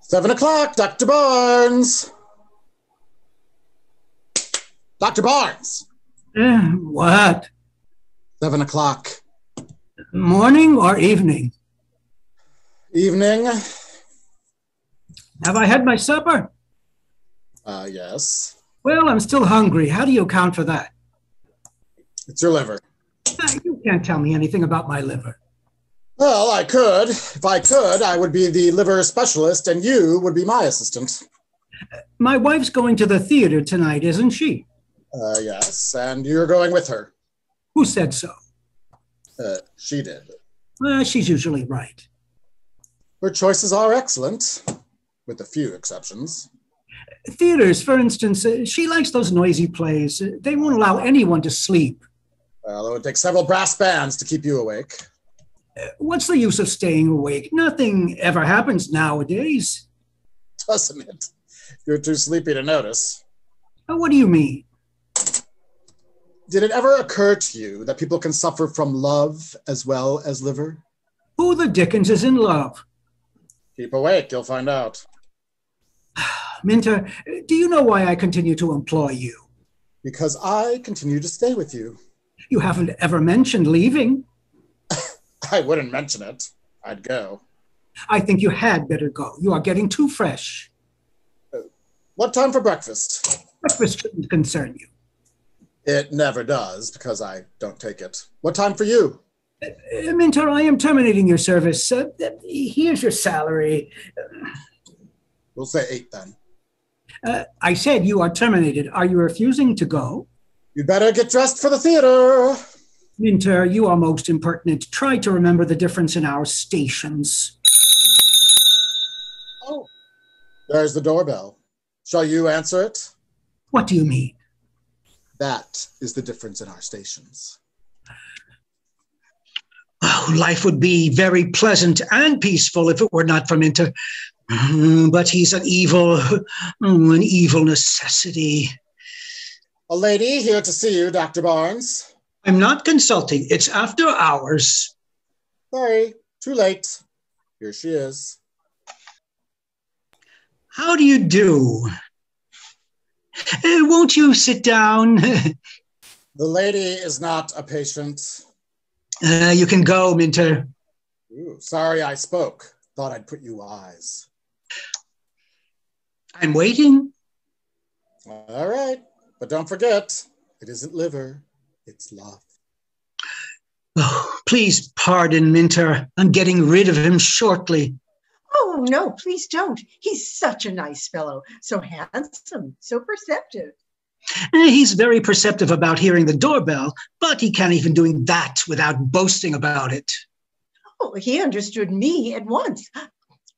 Seven o'clock, Dr. Barnes. Dr. Barnes. Uh, what? Seven o'clock. Morning or evening? Evening. Have I had my supper? Uh, yes. Well, I'm still hungry. How do you account for that? It's your liver. Uh, You can't tell me anything about my liver. Well, I could. If I could, I would be the liver specialist and you would be my assistant. My wife's going to the theater tonight, isn't she? Uh, yes, and you're going with her. Who said so? Uh, she did. Well, she's usually right. Her choices are excellent, with a few exceptions. Theaters, for instance, uh, she likes those noisy plays. They won't allow anyone to sleep. Well, it would take several brass bands to keep you awake. What's the use of staying awake? Nothing ever happens nowadays. Doesn't it? You're too sleepy to notice. What do you mean? Did it ever occur to you that people can suffer from love as well as liver? Who the dickens is in love? Keep awake, you'll find out. Minter, do you know why I continue to employ you? Because I continue to stay with you. You haven't ever mentioned leaving. I wouldn't mention it. I'd go. I think you had better go. You are getting too fresh. What time for breakfast? Breakfast shouldn't concern you. It never does because I don't take it. What time for you? Uh, Minter, I am terminating your service. Uh, here's your salary. We'll say eight then. Uh, I said you are terminated. Are you refusing to go? You'd better get dressed for the theater. Minter, you are most impertinent. Try to remember the difference in our stations. Oh. There's the doorbell. Shall you answer it? What do you mean? That is the difference in our stations. Oh, life would be very pleasant and peaceful if it were not for Minter. Mm, But he's an evil, oh, an evil necessity. A lady here to see you, Dr. Barnes. I'm not consulting. It's after hours. Sorry, too late. Here she is. How do you do? Uh, won't you sit down? The lady is not a patient. Uh, you can go, Minter. Ooh, sorry I spoke. Thought I'd put you wise. I'm waiting. All right, but don't forget, it isn't liver, it's love. Oh, please pardon Minter. I'm getting rid of him shortly. Oh, no, please don't. He's such a nice fellow, so handsome, so perceptive. Eh, He's very perceptive about hearing the doorbell, but he can't even doing that without boasting about it. Oh, he understood me at once.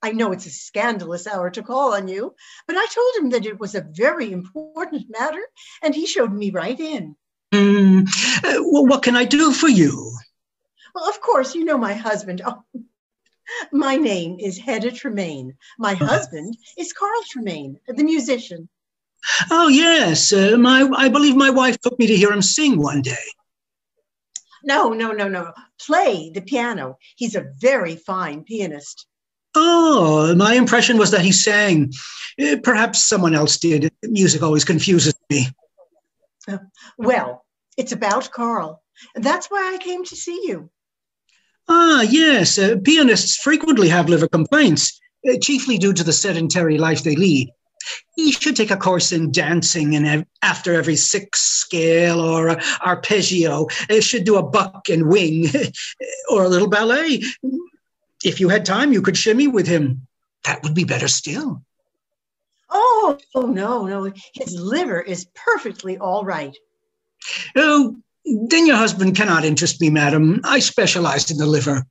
I know it's a scandalous hour to call on you, but I told him that it was a very important matter, and he showed me right in. Hmm, uh, well, what can I do for you? Well, of course, you know my husband. Oh, my name is Hedda Tremayne. My husband is Carl Tremayne, the musician. Oh yes, uh, my I believe my wife took me to hear him sing one day. No, no, no, no. Play the piano. He's a very fine pianist. Oh, my impression was that he sang. Eh, Perhaps someone else did. Music always confuses me. Well, it's about Carl. That's why I came to see you. Ah, yes, uh, pianists frequently have liver complaints, uh, chiefly due to the sedentary life they lead. He should take a course in dancing and after every sixth scale or arpeggio. Uh, should do a buck and wing or a little ballet. If you had time, you could shimmy with him. That would be better still. Oh, oh no, no. His liver is perfectly all right. Oh, then your husband cannot interest me, madam. I specialize in the liver.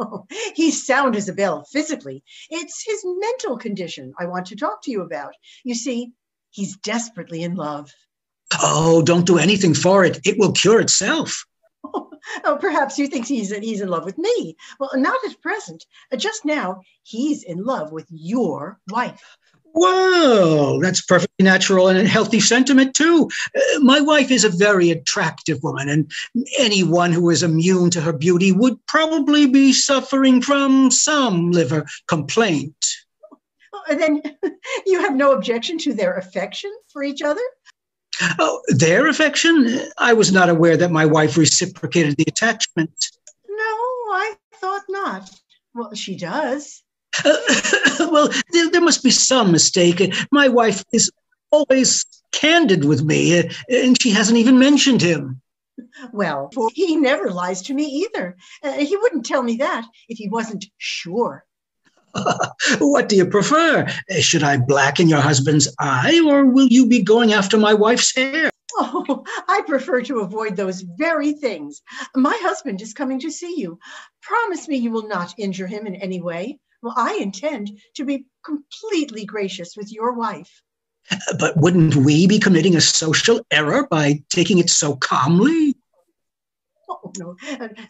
Oh, he's sound as a bell physically. It's his mental condition I want to talk to you about. You see, he's desperately in love. Oh, don't do anything for it. It will cure itself. Oh, perhaps you think he's he's in love with me. Well, not at present. Uh, Just now, he's in love with your wife. Well, that's perfectly natural and a healthy sentiment, too. Uh, my wife is a very attractive woman, and anyone who is immune to her beauty would probably be suffering from some liver complaint. And then you have no objection to their affection for each other? Oh, their affection? I was not aware that my wife reciprocated the attachment. No, I thought not. Well, she does. Well, there, there, must be some mistake. My wife is always candid with me, uh, and she hasn't even mentioned him. Well, he never lies to me either. Uh, he wouldn't tell me that if he wasn't sure. what do you prefer? Should I blacken your husband's eye, or will you be going after my wife's hair? Oh, I prefer to avoid those very things. My husband is coming to see you. Promise me you will not injure him in any way. Well, I intend to be completely gracious with your wife. But wouldn't we be committing a social error by taking it so calmly? Oh, no.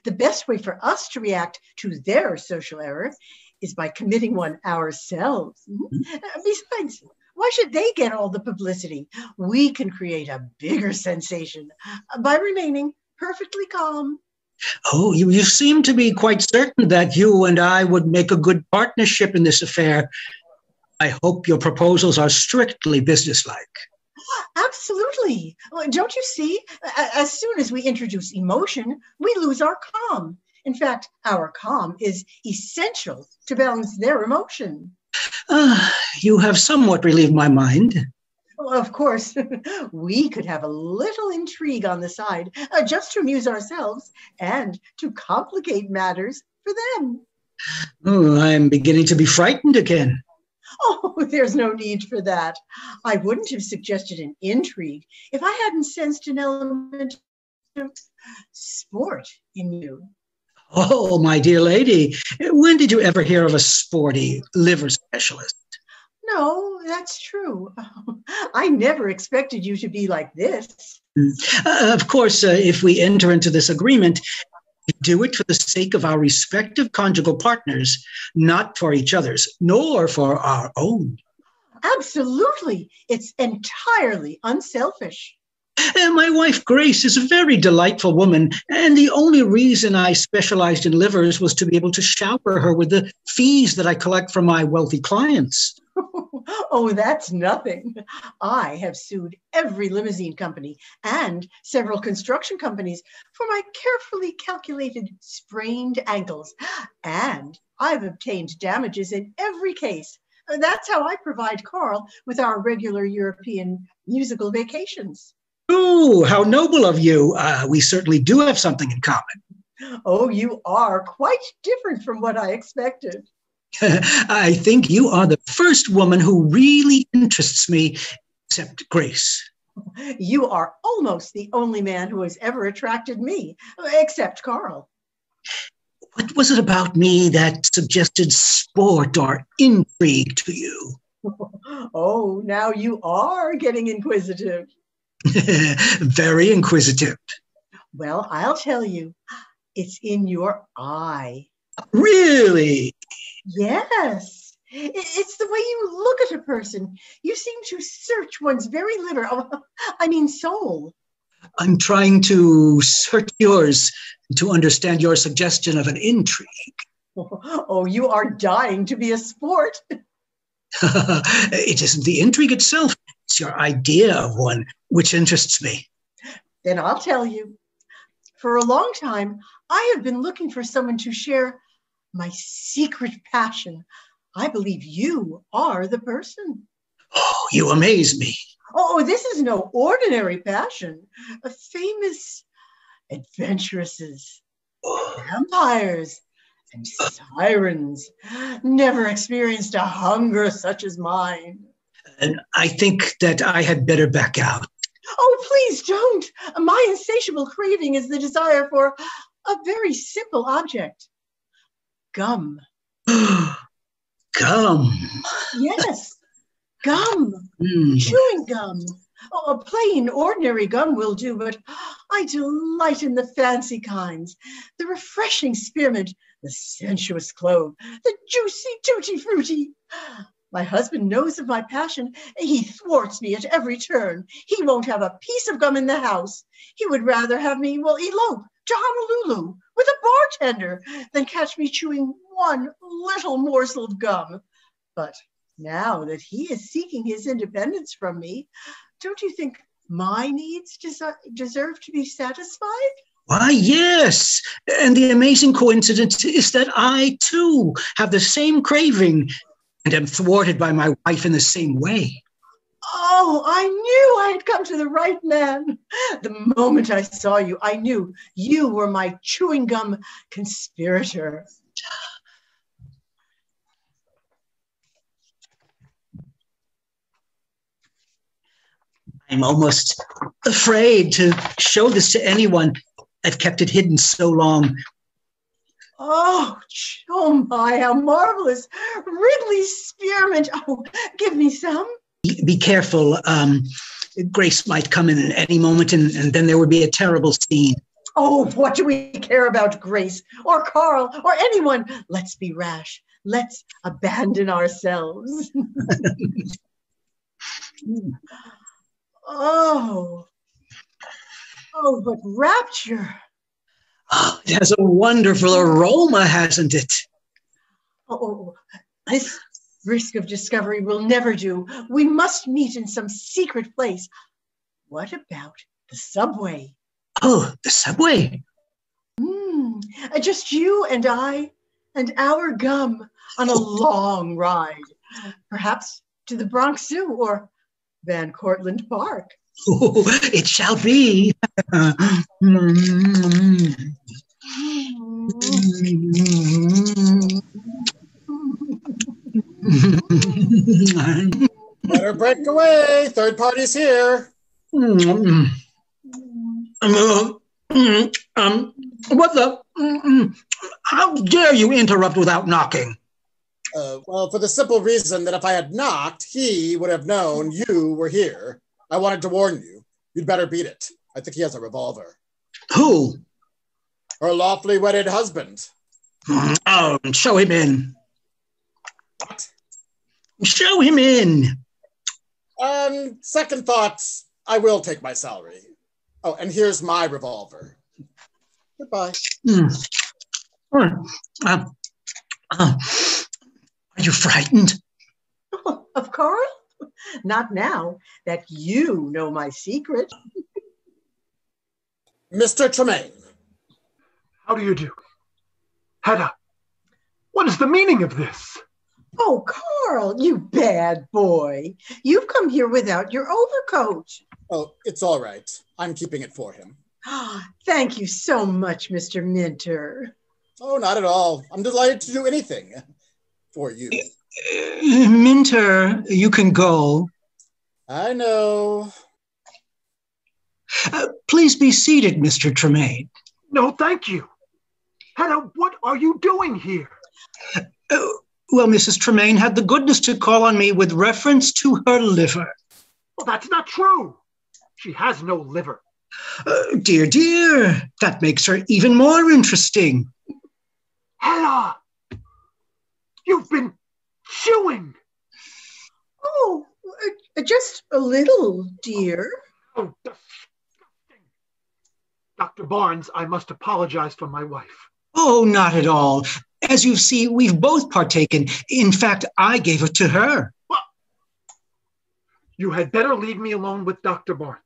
The best way for us to react to their social error is by committing one ourselves. Mm-hmm. Besides, why should they get all the publicity? We can create a bigger sensation by remaining perfectly calm. Oh, you, you seem to be quite certain that you and I would make a good partnership in this affair. I hope your proposals are strictly businesslike. Absolutely. Don't you see? As soon as we introduce emotion, we lose our calm. In fact, our calm is essential to balance their emotion. Uh, you have somewhat relieved my mind. Well, of course, we could have a little intrigue on the side uh, just to amuse ourselves and to complicate matters for them. Oh, I'm beginning to be frightened again. Oh, there's no need for that. I wouldn't have suggested an intrigue if I hadn't sensed an element of sport in you. Oh, my dear lady, when did you ever hear of a sporty liver specialist? No, that's true. I never expected you to be like this. Uh, of course, uh, if we enter into this agreement, do it for the sake of our respective conjugal partners, not for each other's, nor for our own. Absolutely. It's entirely unselfish. And my wife, Grace, is a very delightful woman. And the only reason I specialized in livers was to be able to shower her with the fees that I collect from my wealthy clients. oh, that's nothing. I have sued every limousine company and several construction companies for my carefully calculated sprained ankles. And I've obtained damages in every case. That's how I provide Carl with our regular European musical vacations. Oh, how noble of you. Uh, we certainly do have something in common. Oh, you are quite different from what I expected. I think you are the first woman who really interests me, except Grace. You are almost the only man who has ever attracted me, except Carl. What was it about me that suggested sport or intrigue to you? Oh, now you are getting inquisitive. Very inquisitive. Well, I'll tell you, it's in your eye. Really? Yes. It's the way you look at a person. You seem to search one's very liver. Oh, I mean, soul. I'm trying to search yours to understand your suggestion of an intrigue. Oh, you are dying to be a sport. it isn't the intrigue itself, it's your idea of one which interests me. Then I'll tell you. For a long time, I have been looking for someone to share my secret passion. I believe you are the person. Oh, you amaze me. Oh, this is no ordinary passion. A famous adventuresses, vampires, and sirens never experienced a hunger such as mine. And I think that I had better back out. Oh, please don't. My insatiable craving is the desire for a very simple object gum. gum. Yes, gum. Mm. Chewing gum. Oh, a plain, ordinary gum will do, but I delight in the fancy kinds. The refreshing spearmint, the sensuous clove, the juicy tutti frutti. My husband knows of my passion. He thwarts me at every turn. He won't have a piece of gum in the house. He would rather have me, well, elope to Honolulu with a bartender than catch me chewing one little morsel of gum. But Now that he is seeking his independence from me, don't you think my needs des- deserve to be satisfied? Why, yes. And the amazing coincidence is that I too have the same craving and am thwarted by my wife in the same way. Oh, I knew I had come to the right man. The moment I saw you, I knew you were my chewing gum conspirator. I'm almost afraid to show this to anyone. I've kept it hidden so long. Oh, oh my, how marvelous. Wrigley spearmint. Oh, give me some. Be careful. Um, Grace might come in at any moment, and, and then there would be a terrible scene. Oh, what do we care about Grace or Carl or anyone? Let's be rash. Let's abandon ourselves. oh, oh, but rapture. Oh, it has a wonderful aroma, hasn't it? Oh, this risk of discovery will never do. We must meet in some secret place. What about the subway? Oh, the subway. Mm, just you and I and our gum on a long ride, perhaps to the Bronx Zoo or Van Cortlandt Park. Oh, it shall be. Better break away. Third party's here. um, um, um, um what the? How dare you interrupt without knocking? Uh, well, for the simple reason that if I had knocked, he would have known you were here. I wanted to warn you. You'd better beat it. I think he has a revolver. Who? Her lawfully wedded husband. Mm, oh, show him in. What? Show him in. Um, second thoughts, I will take my salary. Oh, and here's my revolver. Goodbye. Mm. Uh, uh, are you frightened? of course. Not now that you know my secret. Mr. Tremayne. How do you do? Hedda, what is the meaning of this? Oh, Carl, you bad boy. You've come here without your overcoat. Oh, it's all right. I'm keeping it for him. Ah, Thank you so much, Mr. Minter. Oh, not at all. I'm delighted to do anything for you. Minter, you can go. I know. Uh, please be seated, Mr. Tremayne. No, thank you. Hedda, what are you doing here? Uh, well, Mrs. Tremayne had the goodness to call on me with reference to her liver. Well, that's not true. She has no liver. Uh, dear, dear, that makes her even more interesting. Hedda, you've been chewing. Oh, uh, just a little, dear. Oh, disgusting. Dr. Barnes, I must apologize for my wife. Oh, not at all. As you see, we've both partaken. In fact, I gave it to her. Well, you had better leave me alone with Dr. Barnes.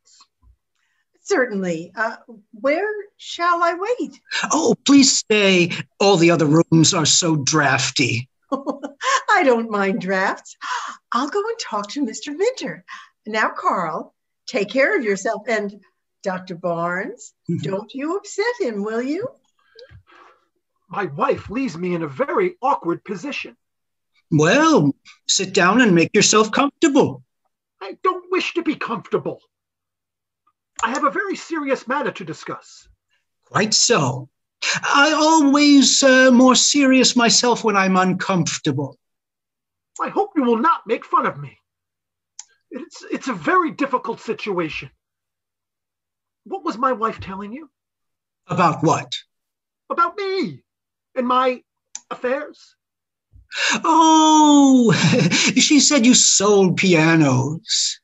Certainly. Uh, where shall I wait? Oh, please stay. All the other rooms are so drafty. I don't mind drafts. I'll go and talk to Mr. Minter. Now, Carl, take care of yourself. And Dr. Barnes, don't you upset him, will you? My wife leaves me in a very awkward position. Well, sit down and make yourself comfortable. I don't wish to be comfortable. I have a very serious matter to discuss. Quite so. I always uh, more serious myself when I'm uncomfortable. I hope you will not make fun of me. It's, it's a very difficult situation. What was my wife telling you? About what? About me and my affairs. Oh, she said you sold pianos.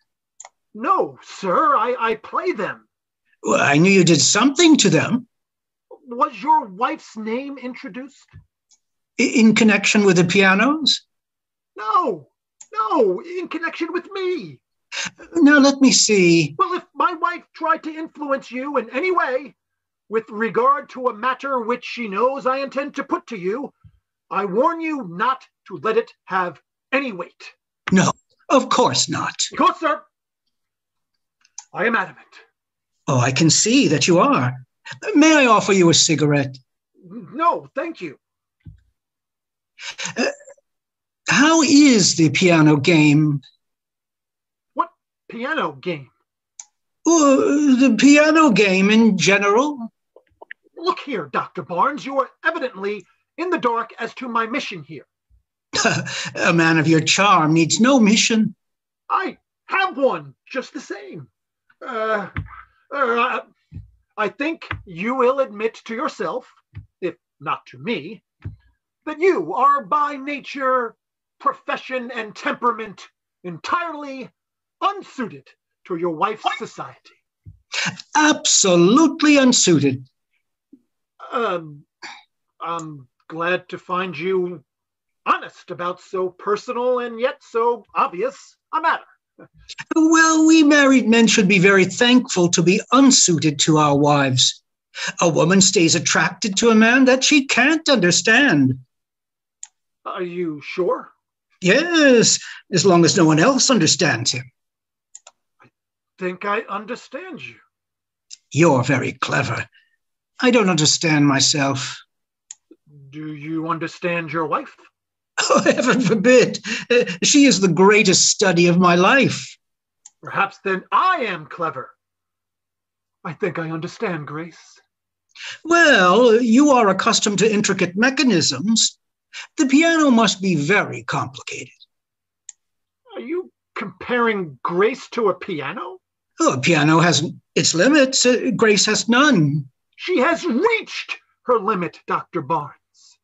No, sir, I, I play them. Well, I knew you did something to them. Was your wife's name introduced? In connection with the pianos? No. No, in connection with me. Now, let me see. Well, if my wife tried to influence you in any way with regard to a matter which she knows I intend to put to you, I warn you not to let it have any weight. No, of course not. Because, sir, I am adamant. Oh, I can see that you are. May I offer you a cigarette? No, thank you. Uh, how is the piano game? What piano game? Uh, the piano game in general? Look here, Dr. Barnes, you are evidently in the dark as to my mission here. a man of your charm needs no mission. I have one just the same. Uh, uh, I think you will admit to yourself, if not to me, that you are by nature, profession, and temperament entirely unsuited to your wife's society. Absolutely unsuited. Um, I'm glad to find you honest about so personal and yet so obvious a matter. Well, we married men should be very thankful to be unsuited to our wives. A woman stays attracted to a man that she can't understand. Are you sure? Yes, as long as no one else understands him. I think I understand you. You're very clever. I don't understand myself. Do you understand your wife? Oh, heaven forbid. Uh, she is the greatest study of my life. Perhaps then I am clever. I think I understand, Grace. Well, you are accustomed to intricate mechanisms. The piano must be very complicated. Are you comparing Grace to a piano? Oh, a piano has its limits. Uh, Grace has none. She has reached her limit, Dr. Barnes.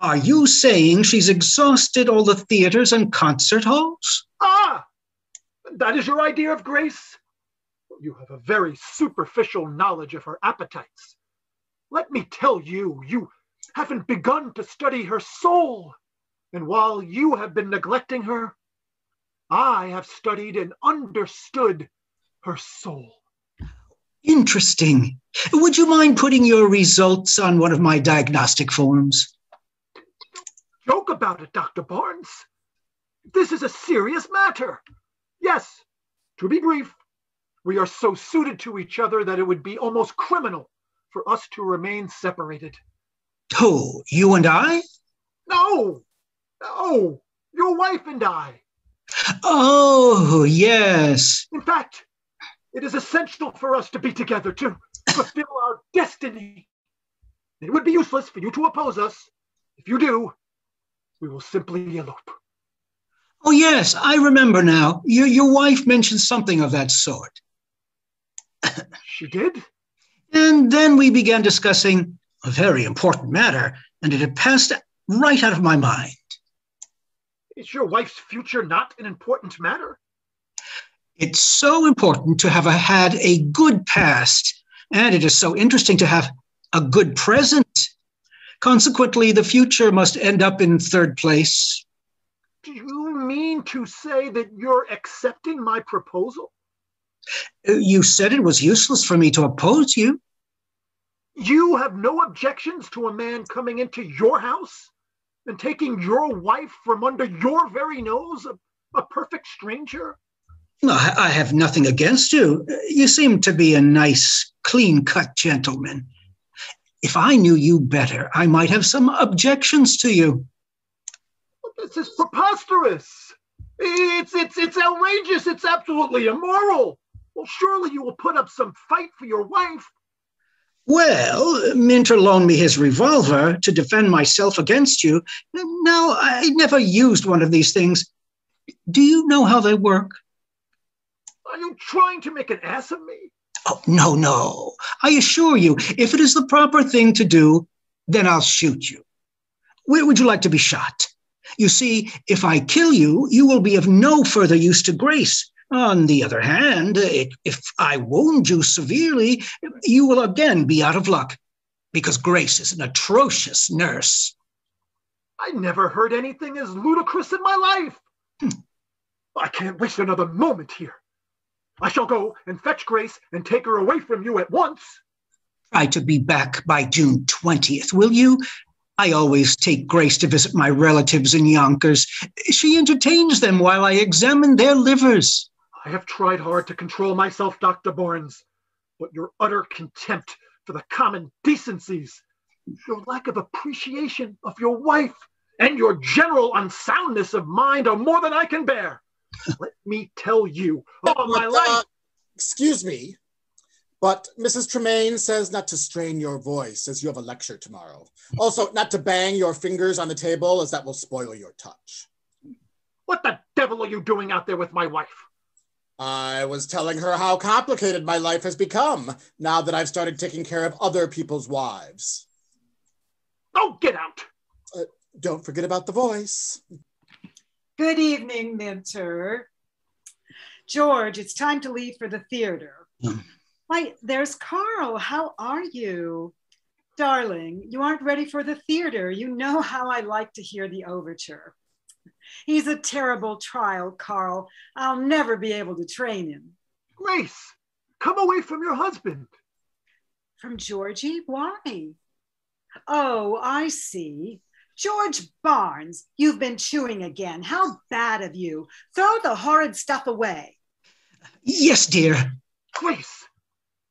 Are you saying she's exhausted all the theaters and concert halls? Ah, that is your idea of Grace? You have a very superficial knowledge of her appetites. Let me tell you, you haven't begun to study her soul. And while you have been neglecting her, I have studied and understood her soul. Interesting. Would you mind putting your results on one of my diagnostic forms? joke about it, Dr. Barnes. This is a serious matter. Yes, to be brief, we are so suited to each other that it would be almost criminal for us to remain separated. Who, you and I? No, no, your wife and I. Oh, yes. In fact, it is essential for us to be together to fulfill our destiny. It would be useless for you to oppose us. If you do, we will simply elope. Oh, yes, I remember now. Your, your wife mentioned something of that sort. she did? And then we began discussing a very important matter, and it had passed right out of my mind. Is your wife's future not an important matter? It's so important to have a, had a good past, and it is so interesting to have a good present. Consequently, the future must end up in third place. Do you mean to say that you're accepting my proposal? Uh, you said it was useless for me to oppose you. You have no objections to a man coming into your house and taking your wife from under your very nose, a, a perfect stranger? No, I have nothing against you. You seem to be a nice, clean cut gentleman if I knew you better, I might have some objections to you. This is preposterous. It's it's it's outrageous. It's absolutely immoral. Well, surely you will put up some fight for your wife. Well, Minter loaned me his revolver to defend myself against you. Now, I never used one of these things. Do you know how they work? Are you trying to make an ass of me? Oh, no, no. I assure you, if it is the proper thing to do, then I'll shoot you. Where would you like to be shot? You see, if I kill you, you will be of no further use to Grace. On the other hand, if I wound you severely, you will again be out of luck because Grace is an atrocious nurse. I never heard anything as ludicrous in my life. Hmm. I can't waste another moment here. I shall go and fetch Grace and take her away from you at once. Try to be back by June 20th, will you? I always take Grace to visit my relatives in Yonkers. She entertains them while I examine their livers. I have tried hard to control myself, Dr. Barnes, but your utter contempt for the common decencies, your lack of appreciation of your wife, and your general unsoundness of mind are more than I can bear. Let me tell you all my life. Uh, excuse me, but Mrs. Tremayne says not to strain your voice as you have a lecture tomorrow. Also, not to bang your fingers on the table as that will spoil your touch. What the devil are you doing out there with my wife? I was telling her how complicated my life has become now that I've started taking care of other people's wives. Oh, get out! Uh, don't forget about the voice. Good evening, Minter. George, it's time to leave for the theater. Hmm. Why, there's Carl. How are you? Darling, you aren't ready for the theater. You know how I like to hear the overture. He's a terrible trial, Carl. I'll never be able to train him. Grace, come away from your husband. From Georgie? Why? Oh, I see. George Barnes, you've been chewing again. How bad of you. Throw the horrid stuff away. Yes, dear. Grace,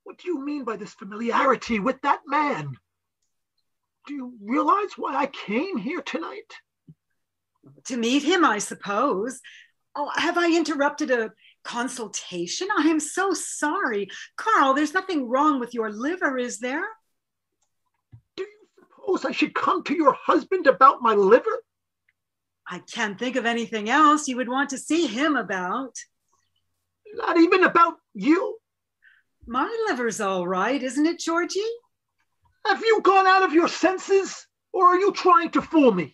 what do you mean by this familiarity with that man? Do you realize why I came here tonight? To meet him, I suppose. Oh, have I interrupted a consultation? I am so sorry. Carl, there's nothing wrong with your liver, is there? Oh, Do suppose I should come to your husband about my liver? I can't think of anything else you would want to see him about. Not even about you? My liver's all right, isn't it, Georgie? Have you gone out of your senses? Or are you trying to fool me?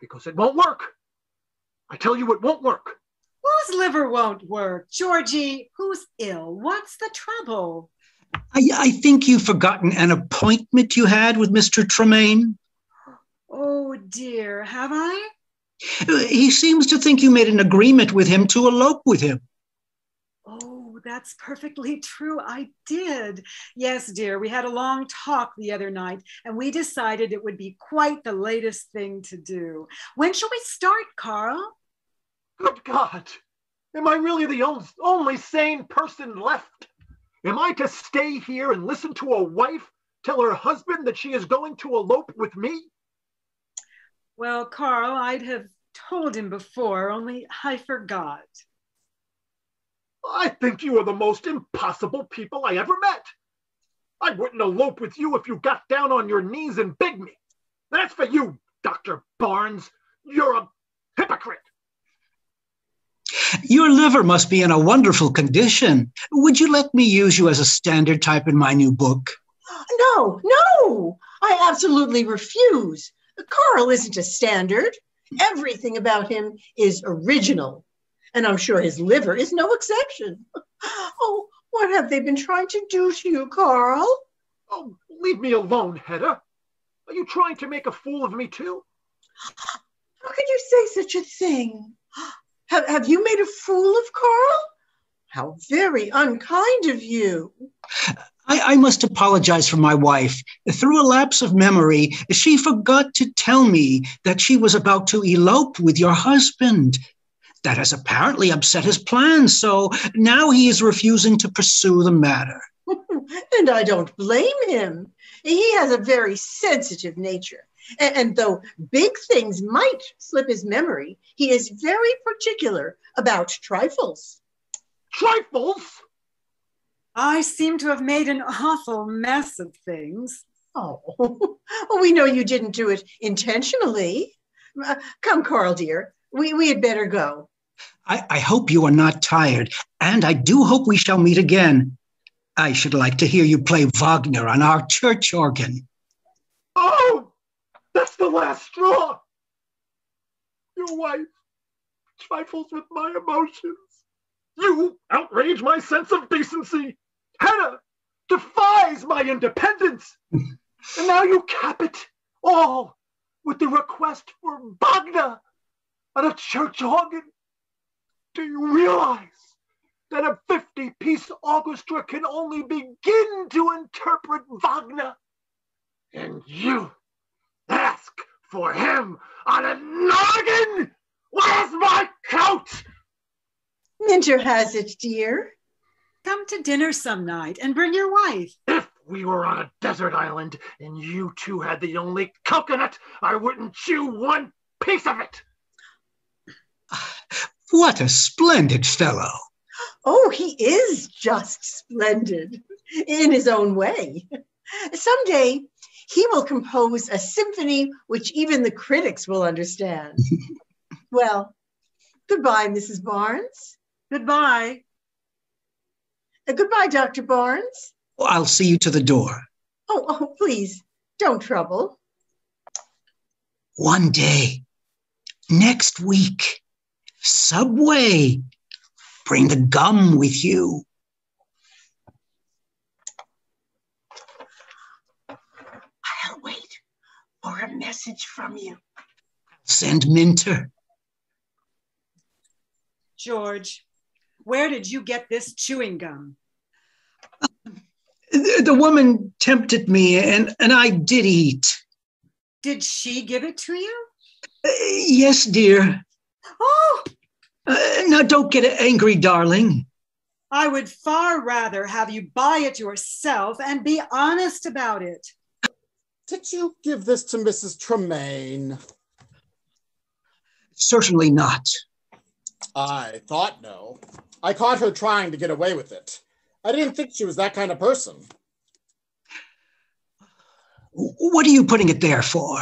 Because it won't work. I tell you, it won't work. Whose liver won't work? Georgie, who's ill? What's the trouble? I, I think you've forgotten an appointment you had with Mr. Tremayne. Oh, dear, have I? He seems to think you made an agreement with him to elope with him Oh, that's perfectly true. I did. Yes, dear. We had a long talk the other night and we decided it would be quite the latest thing to do. When shall we start, Carl? Good God. Am I really the only sane person left? Am I to stay here and listen to a wife tell her husband that she is going to elope with me? Well, Carl, I'd have told him before, only I forgot. I think you are the most impossible people I ever met. I wouldn't elope with you if you got down on your knees and begged me. That's for you, Dr. Barnes. You're a hypocrite. Your liver must be in a wonderful condition. Would you let me use you as a standard type in my new book? No, no, I absolutely refuse. Carl isn't a standard. Everything about him is original and I'm sure his liver is no exception. Oh, what have they been trying to do to you, Carl? Oh, leave me alone, Hedda. Are you trying to make a fool of me too? How could you say such a thing? Have, have you made a fool of Carl? How very unkind of you. I, I, must apologize for my wife. Through a lapse of memory, she forgot to tell me that she was about to elope with your husband that has apparently upset his plans, so now he is refusing to pursue the matter. and I don't blame him. He has a very sensitive nature. And, and, though big things might slip his memory, he is very particular about trifles. Trifles? I seem to have made an awful mess of things. Oh, well, we know you didn't do it intentionally. Uh, come, Carl, dear, we, we had better go. I, I hope you are not tired, and I do hope we shall meet again. I should like to hear you play Wagner on our church organ. That's the last straw. Your wife trifles with my emotions. You outrage my sense of decency. Hannah defies my independence. and now you cap it all with the request for Wagner on a church organ. Do you realize that a 50 piece orchestra can only begin to interpret Wagner? And you ask for him on an organ? Where's my coat? Minter has it, dear. Come to dinner some night and bring your wife. If we were on a desert island and you two had the only coconut, I wouldn't chew one piece of it. What a splendid fellow. Oh, he is just splendid in his own way. Someday he will compose a symphony which even the critics will understand. well, goodbye, Mrs. Barnes. Goodbye. Uh, goodbye, Dr. Barnes. I'll see you to the door. Oh, oh, please, don't trouble. One day, next week, Subway, bring the gum with you. I'll wait for a message from you. Send Minter. George, where did you get this chewing gum? The, the woman tempted me and, and I did eat. Did she give it to you? Uh, yes, dear. Oh, Uh, now, don't get angry, darling. I would far rather have you buy it yourself and be honest about it. Did you give this to Mrs. Tremayne? Certainly not. I thought no. I caught her trying to get away with it. I didn't think she was that kind of person. What are you putting it there for?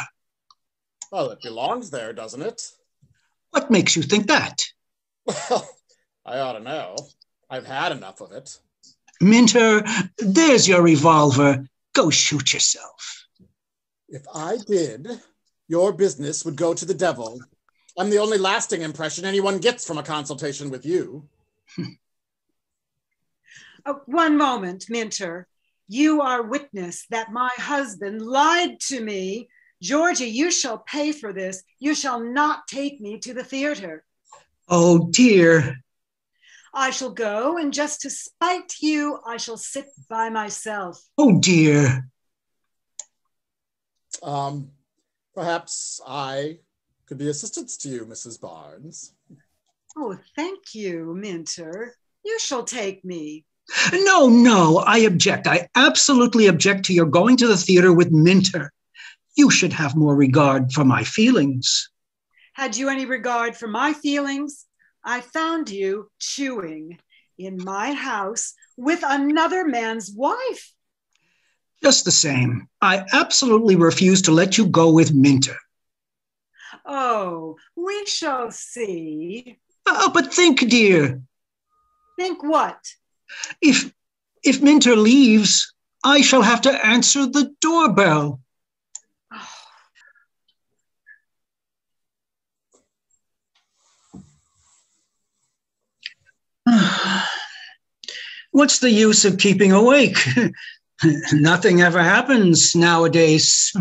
Well, it belongs there, doesn't it? What makes you think that? Well, I ought to know. I've had enough of it. Minter, there's your revolver. Go shoot yourself. If I did, your business would go to the devil. I'm the only lasting impression anyone gets from a consultation with you. Oh, one moment, Minter. You are witness that my husband lied to me. Georgie, you shall pay for this. You shall not take me to the theater. Oh, dear. I shall go, and just to spite you, I shall sit by myself. Oh, dear. Um, perhaps I could be assistance to you, Mrs. Barnes. Oh, thank you, Minter. You shall take me. No, no, I object. I absolutely object to your going to the theater with Minter. You should have more regard for my feelings. Had you any regard for my feelings? I found you chewing in my house with another man's wife. Just the same, I absolutely refuse to let you go with Minter. Oh, we shall see. Oh, but think, dear, Think what? if if Minter leaves, I shall have to answer the doorbell. What's the use of keeping awake? Nothing ever happens nowadays.